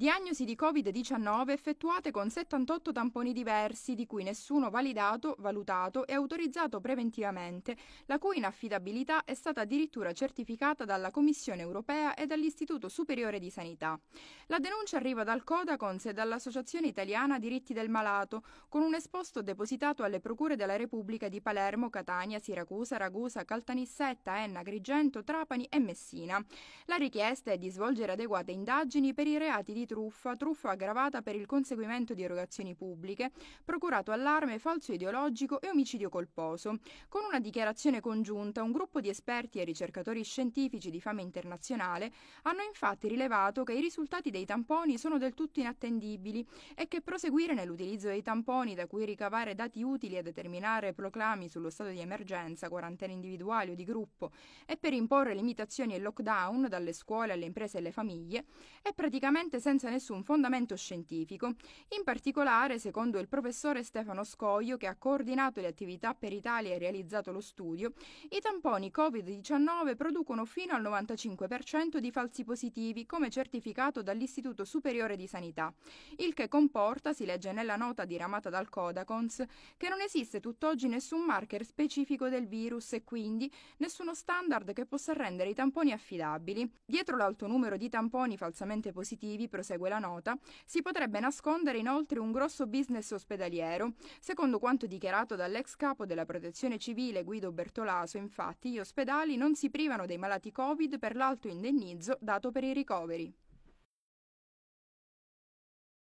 Diagnosi di Covid-19 effettuate con 78 tamponi diversi, di cui nessuno validato, valutato e autorizzato preventivamente, la cui inaffidabilità è stata addirittura certificata dalla Commissione europea e dall'Istituto Superiore di Sanità. La denuncia arriva dal Codacons e dall'Associazione Italiana Diritti del Malato, con un esposto depositato alle Procure della Repubblica di Palermo, Catania, Siracusa, Ragusa, Caltanissetta, Enna, Agrigento, Trapani e Messina. La richiesta è di svolgere adeguate indagini per i reati di truffa, truffa aggravata per il conseguimento di erogazioni pubbliche, procurato allarme, falso ideologico e omicidio colposo. Con una dichiarazione congiunta, un gruppo di esperti e ricercatori scientifici di fama internazionale hanno infatti rilevato che i risultati dei tamponi sono del tutto inattendibili e che proseguire nell'utilizzo dei tamponi da cui ricavare dati utili a determinare proclami sullo stato di emergenza, quarantena individuali o di gruppo e per imporre limitazioni e lockdown dalle scuole alle imprese e alle famiglie è praticamente senza senza nessun fondamento scientifico. In particolare, secondo il professore Stefano Scoglio, che ha coordinato le attività per Italia e realizzato lo studio, i tamponi Covid-19 producono fino al 95% di falsi positivi, come certificato dall'Istituto Superiore di Sanità, il che comporta, si legge nella nota diramata dal Codacons, che non esiste tutt'oggi nessun marker specifico del virus e quindi nessuno standard che possa rendere i tamponi affidabili. Dietro l'alto numero di tamponi falsamente positivi prosegue la nota, si potrebbe nascondere inoltre un grosso business ospedaliero. Secondo quanto dichiarato dall'ex capo della protezione civile Guido Bertolaso, infatti, gli ospedali non si privano dei malati Covid per l'alto indennizzo dato per i ricoveri.